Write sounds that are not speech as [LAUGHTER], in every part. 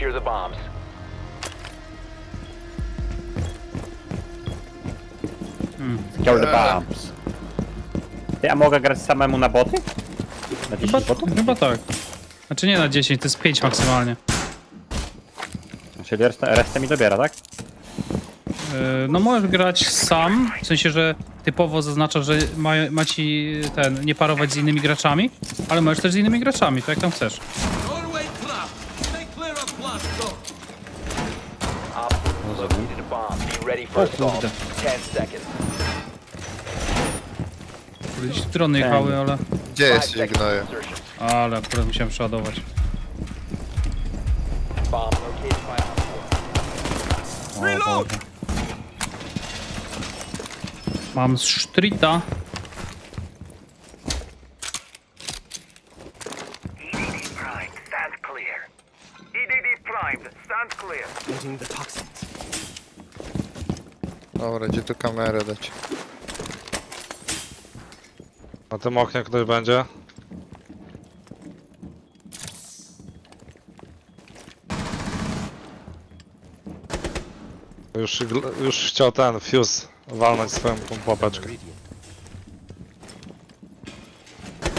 Secure the bombs. Secure the bombs. Ty, a mogę grać samemu na boty? Na 10 Chyba, botów? chyba tak. Znaczy nie na 10, to jest 5 maksymalnie. Czyli resztę, resztę mi dobiera, tak? Yy, No możesz grać sam, w sensie, że typowo zaznacza, że ma, ma ci ten, nie parować z innymi graczami, ale możesz też z innymi graczami, to jak tam chcesz. Bomb. O assault. kurde. 10 seconds. Gdzieś drony jechały, ale... Gdzie 5 jesteś, seconds to insertion. Ale akurat musiałem przeładować. Bomb located by Op 4. O Boże. Mam z streeta. EDD primed. Stand clear. EDD primed. Stand clear. Dobra, gdzie tu kamerę dać? Na tym oknie ktoś będzie? Już, już chciał ten fuse walnąć swoją tą pułapeczkę.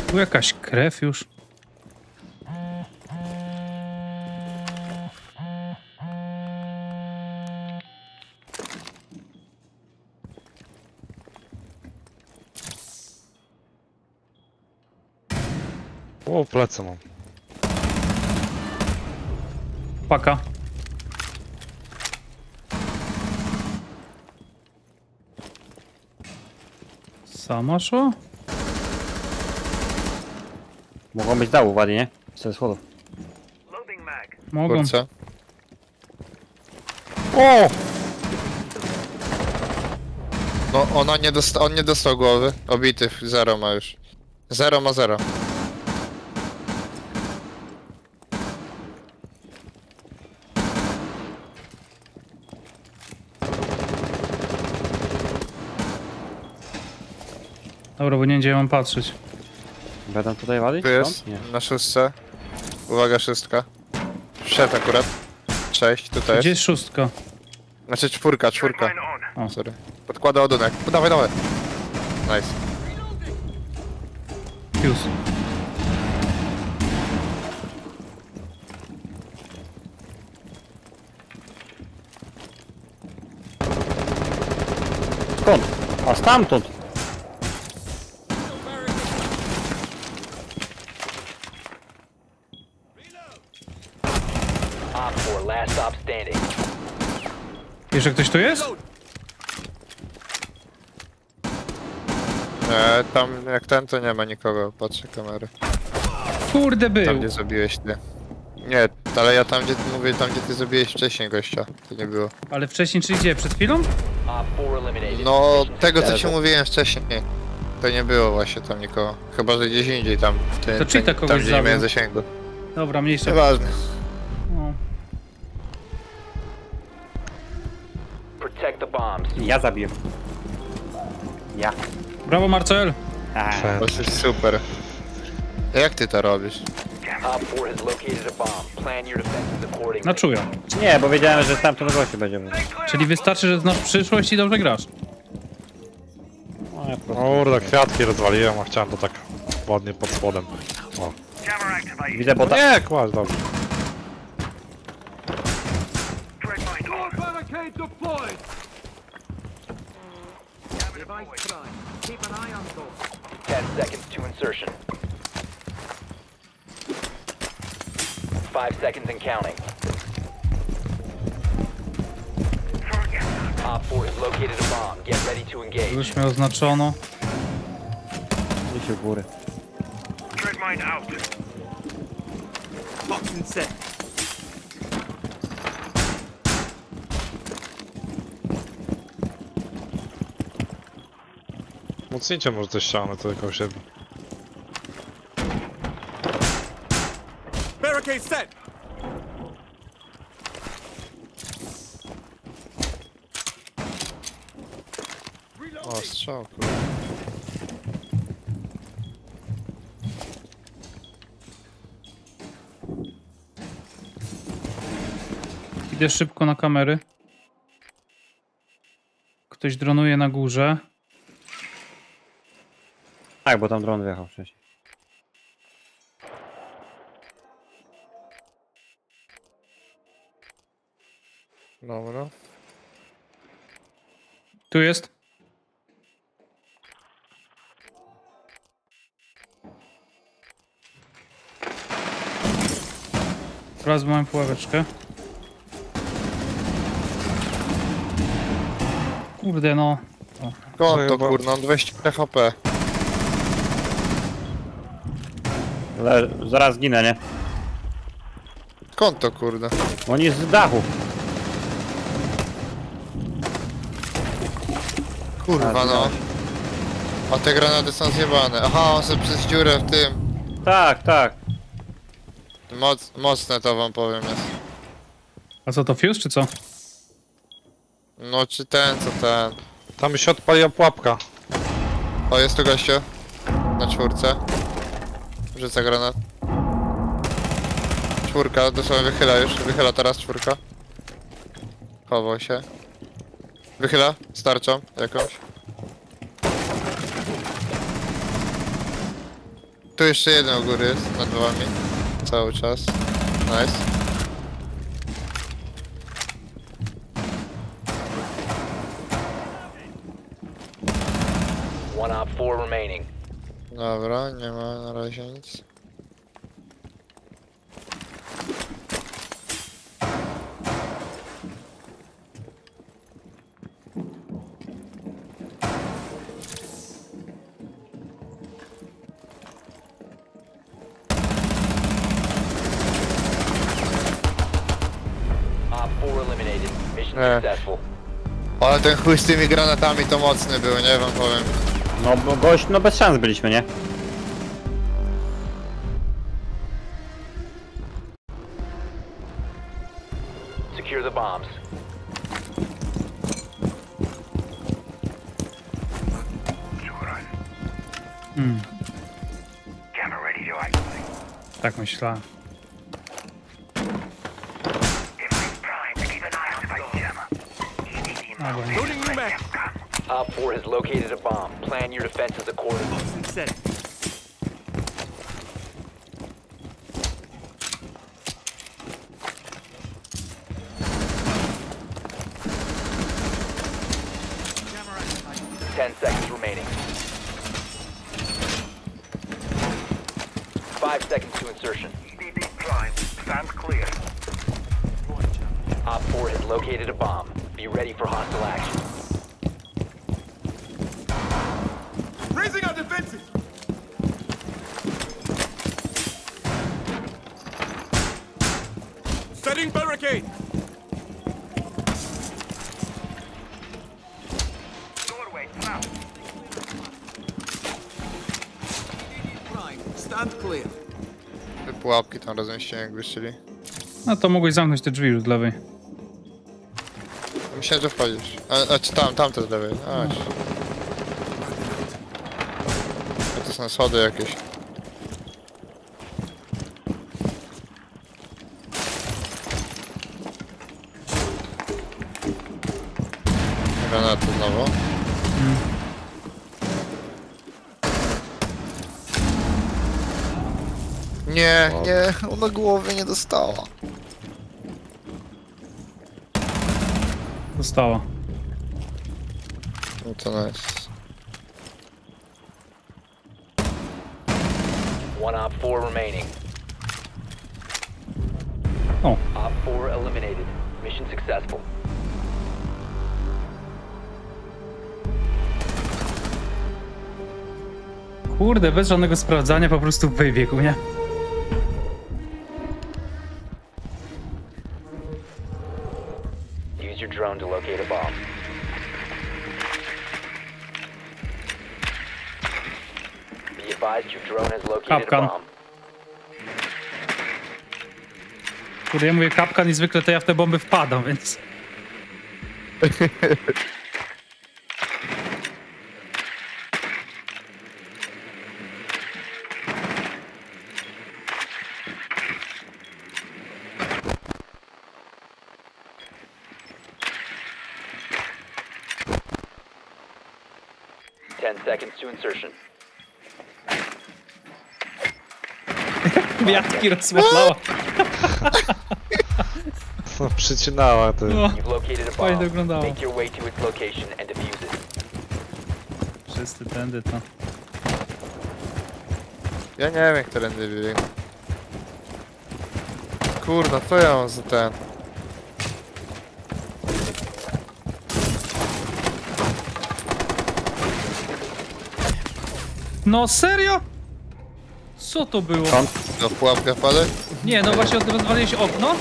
Tu jakaś krew już. O, plecy mam. Paka. Sama szła? Mogą być dału, ładnie, nie? Z schodów. Mogą. Kurczę. O! No, ona nie dosta on nie dostał głowy. Obity, zero ma już. Zero ma zero. Dobra, bo nie gdzie mam patrzeć. Będą tutaj walić? Tu jest? Nie. na szóstce. Uwaga, szóstka. Wszedł akurat. Sześć, tutaj Gdzie jest. szóstka? Znaczy czwórka, czwórka. On. Sorry. Podkłada ładunek. Dawaj, dawaj. Nice. Fuse. Skąd? A stamtąd! Op 4, last stop standing. Wiesz, że ktoś tu jest? Nie, tam jak ten to nie ma nikogo. Patrzę kamery. Kurde Tam był. gdzie zabiłeś ty. Nie, ale ja tam gdzie mówię, tam gdzie ty zabiłeś wcześniej gościa. To nie było. Ale wcześniej, czyli gdzie? Przed chwilą? Op 4 eliminated. No, tego co ci mówiłem wcześniej. To nie było właśnie tam nikogo. Chyba, że gdzieś indziej tam. Ty, To ten- kogoś tam gdzie nie miałem zasięgu. Dobra, mniejsza. Nieważne. Protect the bombs. Ja zabiłem. Ja. Brawo Marcel. A, To jest super. Jak ty to robisz? Op 4 has located a bomb. Plan your defenses accordingly. Na czuja. nie, bo wiedziałem, że stamtąd gościu będzie. Czyli wystarczy, że znasz przyszłość i dobrze grasz. No, ja po prostu. Kurde, kwiatki rozwaliłem, a chciałem to tak ładnie pod spodem. O. Widzę No bota. nie, kładź, dobrze. Jammer deployed. 10 seconds to insertion. 5 seconds and counting. Target. Op 4 has located a bomb. Get ready to engage. Już miał oznaczono. Gdzieś u góry. Tread mine out. Boxing set. Mocnijcie może te ściany tutaj koło siebie. Barricade set. O, strzał, kurde. Idę szybko na kamery. Ktoś dronuje na górze. Tak, bo tam dron wjechał wcześniej. Dobra. Tu jest. Raz mam puławeczkę. Kurde no. Skąd to kurna? On 200 HP. Ale zaraz ginę, nie? Skąd to kurde? Oni z dachu. Kurwa no. A te granaty są zjebane. Aha, on sobie przez dziurę w tym. Tak, tak. Moc, mocne to wam powiem jest. A co to fuse czy co? No czy ten, co ten. Tam się odpaliła pułapka. O, jest tu gościu. Na czwórce. Rzuca granat. Czwórka, dosłownie wychyla już. Wychyla teraz czwórka. Chował się. Wychyla, starczą jakąś. Tu jeszcze jeden u góry jest, nad wami. Cały czas. Nice. One op four remaining. Dobra, nie ma na razie nic. Ale ten chuj z tymi granatami to mocny był, nie wam powiem. No bo gość, no bez szans byliśmy, nie? Secure the bombs. Hmm, Camera ready to activate. tak myślałem. 4 has located a bomb. Plan your defenses accordingly. Set. Ten seconds remaining. Five seconds to insertion. EDD prime. Stand clear. Op 4 has located a bomb. Be ready for hostile action. Raising our defenses. Setting barricade. Doorway. Primed. Stand clear. Te pułapki tam rozmieściłem jakby szli. No to mogłeś zamknąć te drzwi już od lewej. Myślałem, że wchodzisz. A, a czy tam, tam z lewej. A, ci- są schody jakieś. Granaty znowu. Nie, nie, ona głowy nie dostała. Została. No to nice. Four remaining. O, Op four eliminated. Mission successful. kurde, bez żadnego sprawdzania po prostu wybiegł, nie? Use your drone to locate a bomb. Be advised your drone has located a Kapkan. bomb. Kurde, ja mówię kapkan i zwykle to ja w te bomby wpadam, więc... Ten seconds to insertion. [LAUGHS] Gwiazdki rozsłonęła. [LAUGHS] No, przycinała ty. No, You've located a Fajnie bomb. wyglądało. Make your way to its location and defuse it. wszyscy tędy to. Ja nie wiem, którędy biegł. Kurna, to ja mam za ten. No serio? Co to było? No pułapkę wpadek? Nie, no właśnie od- rozwaliłeś okno.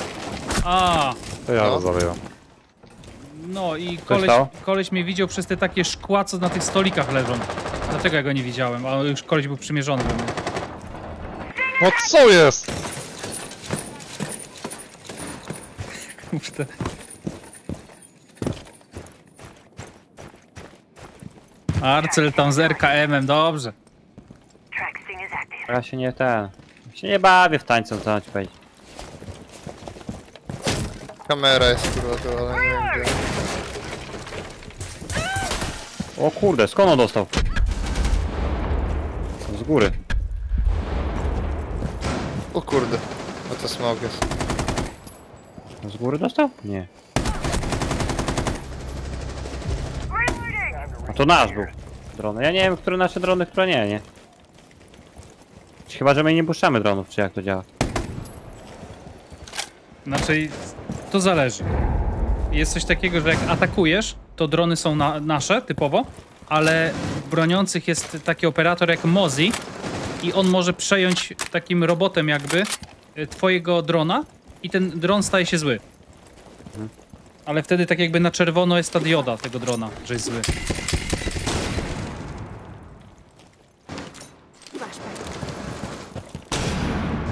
A, To ja No. rozwaliłem. no i koleś, stało? koleś mnie widział przez te takie szkła, co na tych stolikach leżą. Dlatego ja go nie widziałem, a już koleś był przymierzony we mnie. No co jest? Kurde. Arcel tam z RKM-em, dobrze. Track sting is active. Ja się nie ten... się nie bawię w tańcu, co mam ci powiedzieć. Kamera jest kurwa tu, ale nie wiem gdzie. O kurde, skąd on dostał? Z góry. O kurde. No to smog jest. Z góry dostał? Nie. A to nasz był. Drony. Ja nie wiem, które nasze drony, które nie, nie. Chyba, że my nie puszczamy dronów, czy jak to działa. Znaczy, to zależy. Jest coś takiego, że jak atakujesz, to drony są na, nasze typowo, ale w broniących jest taki operator jak Mozi i on może przejąć takim robotem jakby y, twojego drona i ten dron staje się zły. Ale wtedy tak jakby na czerwono jest ta dioda tego drona, że jest zły.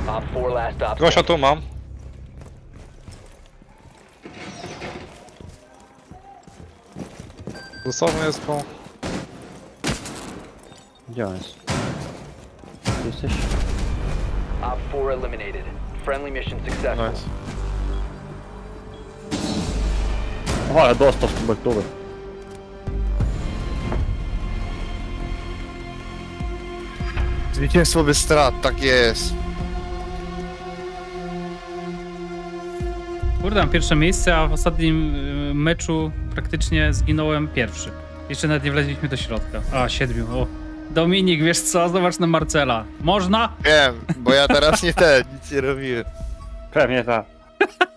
Op 4 last op. Gosia tu mam. Dosłownie jest po... Gdzie on jest? Ty jesteś? Op 4 eliminated. Friendly mission successful. Nice. O, ale dostał z tuberkulowy. Zwycięstwo bez strat, tak jest. Kurde, mam pierwsze miejsce, a w ostatnim y, meczu praktycznie zginąłem pierwszy. Jeszcze nawet nie wleźliśmy do środka. A, siedmiu, o. Dominik, wiesz co? Zobacz na Marcela. Można? Wiem, bo ja teraz nie ten, nic nie robiłem. Pewnie tak. [LAUGHS]